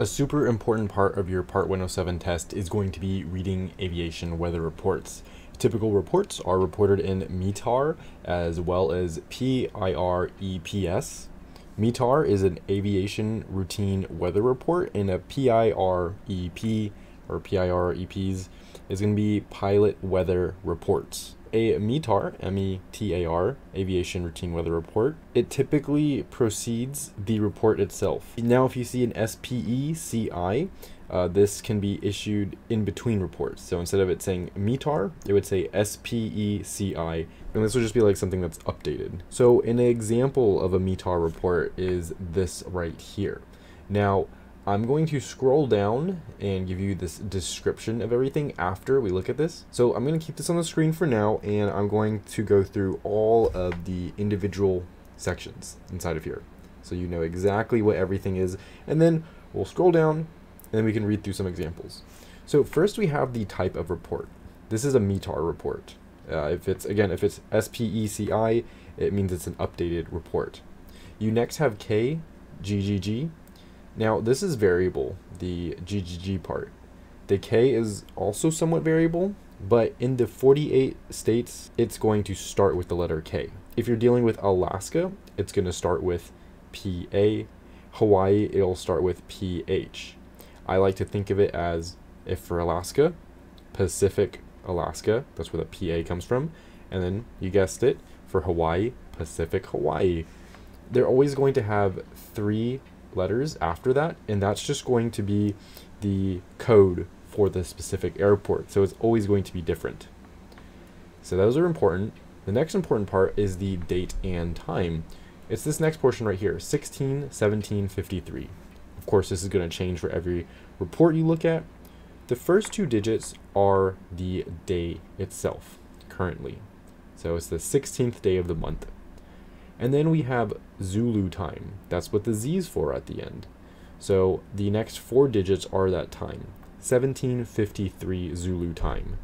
A super important part of your Part 107 test is going to be reading aviation weather reports. Typical reports are reported in METAR as well as PIREPS. METAR is an aviation routine weather report, and a PIREP or PIREPs is going to be pilot weather reports a METAR, M-E-T-A-R, Aviation Routine Weather Report, it typically precedes the report itself. Now, if you see an SPE-CI, uh, this can be issued in between reports. So instead of it saying METAR, it would say SPE-CI, and this would just be like something that's updated. So an example of a METAR report is this right here. Now, I'm going to scroll down and give you this description of everything after we look at this. So I'm going to keep this on the screen for now, and I'm going to go through all of the individual sections inside of here. So you know exactly what everything is, and then we'll scroll down, and then we can read through some examples. So first we have the type of report. This is a METAR report. Uh, if it's, again, if it's SPECI, it means it's an updated report. You next have K, GGG, now this is variable, the GGG part. The K is also somewhat variable, but in the 48 states, it's going to start with the letter K. If you're dealing with Alaska, it's going to start with PA. Hawaii, it'll start with PH. I like to think of it as if for Alaska, Pacific Alaska, that's where the PA comes from. And then you guessed it, for Hawaii, Pacific Hawaii. They're always going to have three letters after that, and that's just going to be the code for the specific airport. So it's always going to be different. So those are important. The next important part is the date and time. It's this next portion right here, 16, 17, 53. Of course, this is going to change for every report you look at. The first two digits are the day itself, currently. So it's the 16th day of the month. And then we have Zulu time. That's what the Z is for at the end. So the next four digits are that time. 1753 Zulu time.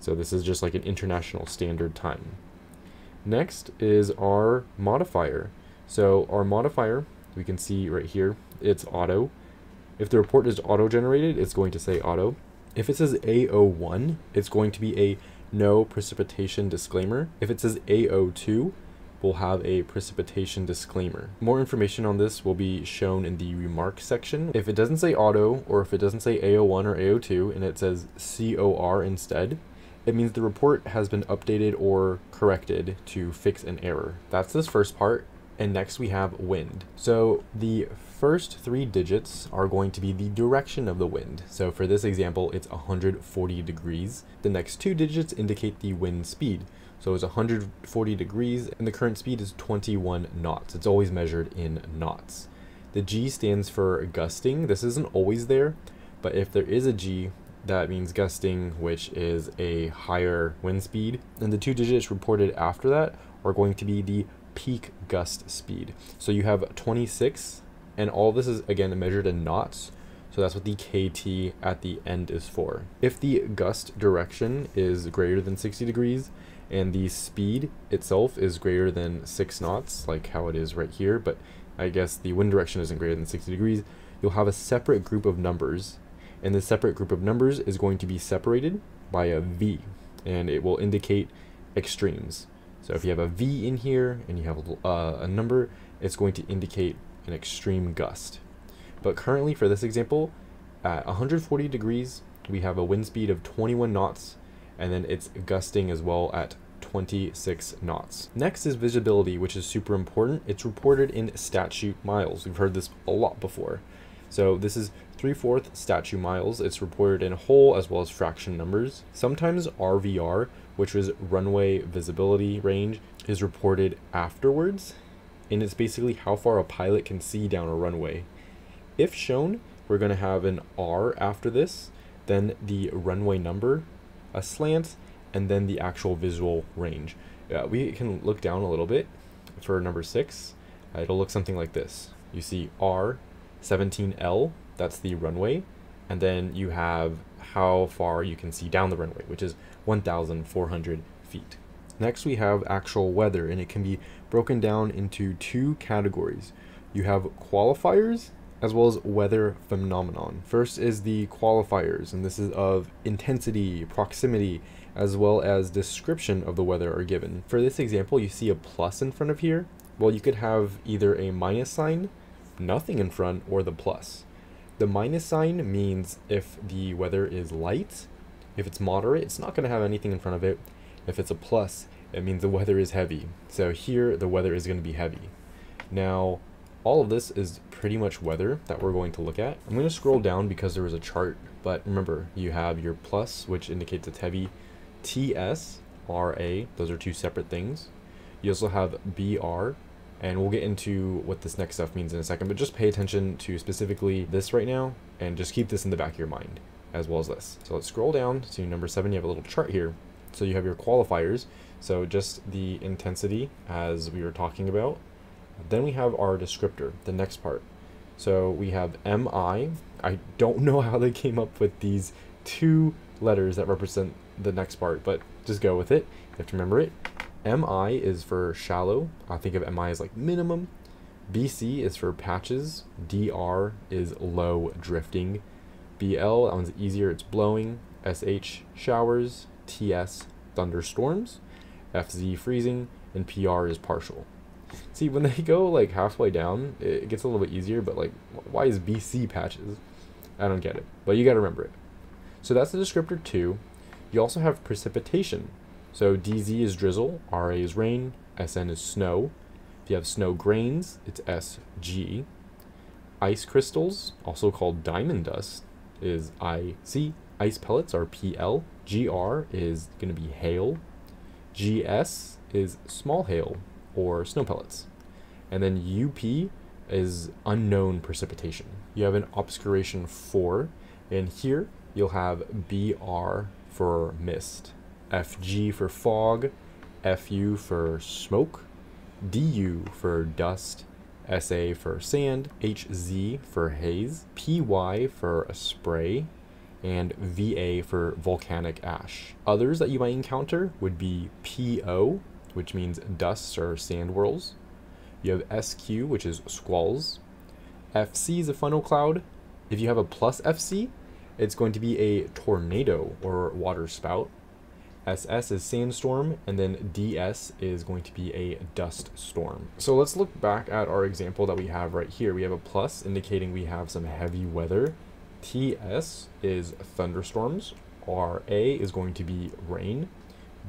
So this is just like an international standard time. Next is our modifier. So our modifier, we can see right here, it's auto. If the report is auto-generated, it's going to say auto. If it says AO1, it's going to be a no precipitation disclaimer. If it says AO2, will have a precipitation disclaimer. More information on this will be shown in the remarks section. If it doesn't say auto, or if it doesn't say AO1 or AO2, and it says COR instead, it means the report has been updated or corrected to fix an error. That's this first part. And next we have wind. So the first three digits are going to be the direction of the wind. So for this example, it's 140 degrees. The next two digits indicate the wind speed. So it's 140 degrees and the current speed is 21 knots. It's always measured in knots. The G stands for gusting. This isn't always there, but if there is a G, that means gusting, which is a higher wind speed. And the two digits reported after that are going to be the peak gust speed. So you have 26, and all this is again measured in knots. So that's what the KT at the end is for. If the gust direction is greater than 60 degrees, and the speed itself is greater than 6 knots, like how it is right here, but I guess the wind direction isn't greater than 60 degrees, you'll have a separate group of numbers, and this separate group of numbers is going to be separated by a V, and it will indicate extremes. So if you have a V in here, and you have uh, a number, it's going to indicate an extreme gust. But currently, for this example, at 140 degrees, we have a wind speed of 21 knots, and then it's gusting as well at 26 knots. Next is visibility, which is super important. It's reported in statute miles. We've heard this a lot before. So this is 3 4th statute miles. It's reported in whole as well as fraction numbers. Sometimes RVR, which is runway visibility range, is reported afterwards. And it's basically how far a pilot can see down a runway. If shown, we're going to have an R after this, then the runway number, a slant, and then the actual visual range. Uh, we can look down a little bit for number six. Uh, it'll look something like this. You see R, 17L, that's the runway, and then you have how far you can see down the runway, which is 1,400 feet. Next, we have actual weather, and it can be broken down into two categories. You have qualifiers as well as weather phenomenon. First is the qualifiers, and this is of intensity, proximity, as well as description of the weather are given. For this example, you see a plus in front of here. Well, you could have either a minus sign, nothing in front, or the plus. The minus sign means if the weather is light, if it's moderate, it's not going to have anything in front of it. If it's a plus, it means the weather is heavy. So here, the weather is going to be heavy. Now, all of this is pretty much weather that we're going to look at. I'm going to scroll down because there was a chart, but remember, you have your plus, which indicates it's heavy, TS, RA, those are two separate things. You also have BR, and we'll get into what this next stuff means in a second, but just pay attention to specifically this right now, and just keep this in the back of your mind, as well as this. So let's scroll down to number seven, you have a little chart here. So you have your qualifiers, so just the intensity as we were talking about. Then we have our descriptor, the next part. So we have MI. I don't know how they came up with these two letters that represent the next part, but just go with it. You have to remember it. MI is for shallow. I think of MI as like minimum. BC is for patches. DR is low drifting. BL, that one's easier, it's blowing. SH, showers. TS, thunderstorms. FZ, freezing. And PR is partial. See, when they go like halfway down, it gets a little bit easier, but like, why is BC patches? I don't get it, but you gotta remember it. So that's the descriptor 2. You also have precipitation. So DZ is drizzle, RA is rain, SN is snow. If you have snow grains, it's SG. Ice crystals, also called diamond dust, is IC. Ice pellets are PL. GR is going to be hail. GS is small hail or snow pellets. And then UP is unknown precipitation. You have an obscuration 4, and here you'll have BR for mist, FG for fog, FU for smoke, DU for dust, SA for sand, HZ for haze, PY for a spray, and VA for volcanic ash. Others that you might encounter would be PO, which means dusts or sand whirls. You have SQ, which is squalls. FC is a funnel cloud. If you have a plus FC, it's going to be a tornado or water spout. SS is sandstorm, and then DS is going to be a dust storm. So let's look back at our example that we have right here. We have a plus indicating we have some heavy weather. TS is thunderstorms. RA is going to be rain.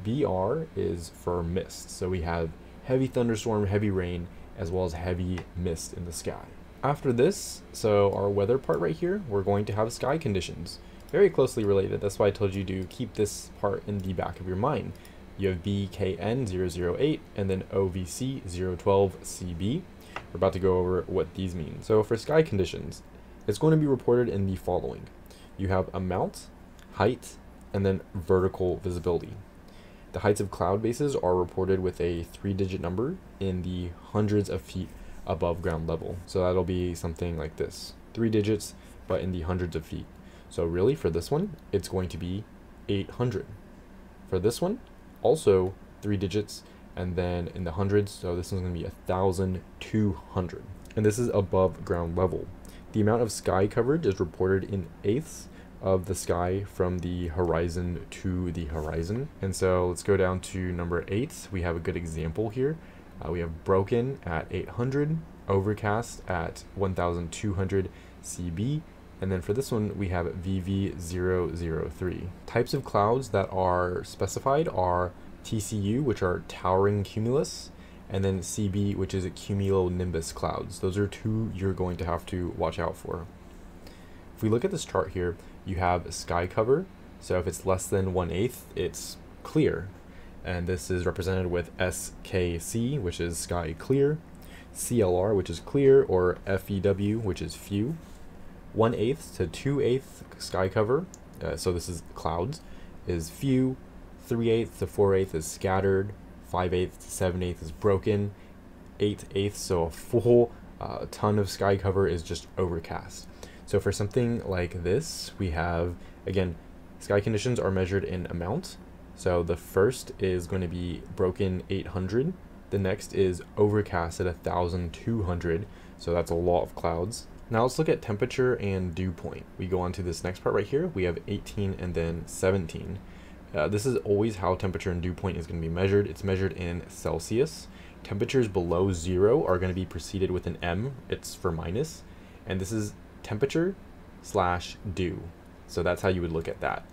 BR is for mist. So we have heavy thunderstorm, heavy rain, as well as heavy mist in the sky. After this, so our weather part right here, we're going to have sky conditions. Very closely related, that's why I told you to keep this part in the back of your mind. You have BKN008 and then OVC012CB. We're about to go over what these mean. So for sky conditions, it's going to be reported in the following. You have amount, height, and then vertical visibility. The heights of cloud bases are reported with a three-digit number in the hundreds of feet above ground level. So that'll be something like this. Three digits, but in the hundreds of feet. So really, for this one, it's going to be 800. For this one, also three digits, and then in the hundreds, so this one's going to be 1,200. And this is above ground level. The amount of sky coverage is reported in eighths, of the sky from the horizon to the horizon. And so let's go down to number eight. We have a good example here. Uh, we have broken at 800, overcast at 1200 CB, and then for this one, we have VV003. Types of clouds that are specified are TCU, which are towering cumulus, and then CB, which is cumulonimbus clouds. Those are two you're going to have to watch out for. If we look at this chart here, you have sky cover. So if it's less than 1 eighth, it's clear. And this is represented with SKC, which is sky clear, CLR, which is clear, or FEW, which is few. 1 eighth to 2 eighth sky cover, uh, so this is clouds, is few. 3 eighths to 4 eighths is scattered. 5 eighths to 7 eighths is broken. 8 eighths, so a full uh, ton of sky cover is just overcast. So for something like this, we have, again, sky conditions are measured in amount. So the first is going to be broken 800. The next is overcast at 1200. So that's a lot of clouds. Now let's look at temperature and dew point. We go on to this next part right here. We have 18 and then 17. Uh, this is always how temperature and dew point is going to be measured. It's measured in Celsius. Temperatures below zero are going to be preceded with an M. It's for minus. And this is temperature slash dew. So that's how you would look at that.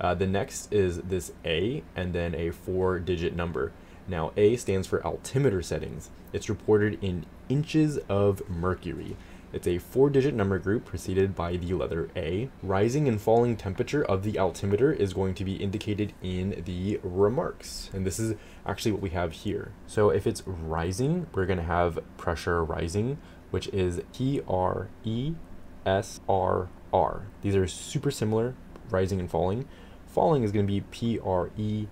Uh, the next is this A and then a four digit number. Now A stands for altimeter settings. It's reported in inches of mercury. It's a four digit number group preceded by the letter A. Rising and falling temperature of the altimeter is going to be indicated in the remarks. And this is actually what we have here. So if it's rising, we're going to have pressure rising, which is P R E S R R. These are super similar, rising and falling. Falling is going to be P R E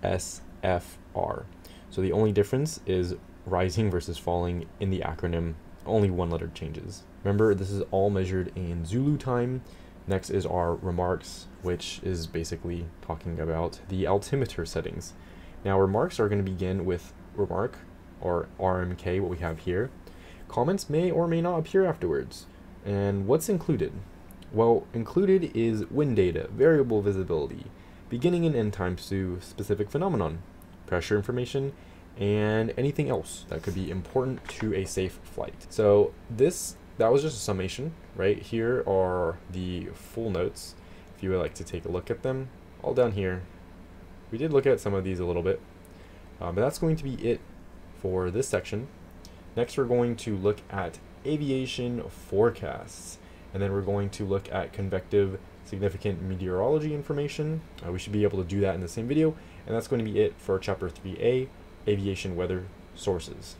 S F R. So the only difference is rising versus falling in the acronym only one letter changes. Remember, this is all measured in Zulu time. Next is our remarks, which is basically talking about the altimeter settings. Now, remarks are going to begin with remark, or RMK, what we have here. Comments may or may not appear afterwards. And what's included? Well, included is wind data, variable visibility, beginning and end times to specific phenomenon, pressure information, and anything else that could be important to a safe flight. So this, that was just a summation, right? Here are the full notes, if you would like to take a look at them, all down here. We did look at some of these a little bit, um, but that's going to be it for this section. Next, we're going to look at aviation forecasts, and then we're going to look at convective significant meteorology information. Uh, we should be able to do that in the same video, and that's going to be it for chapter 3A, aviation weather sources.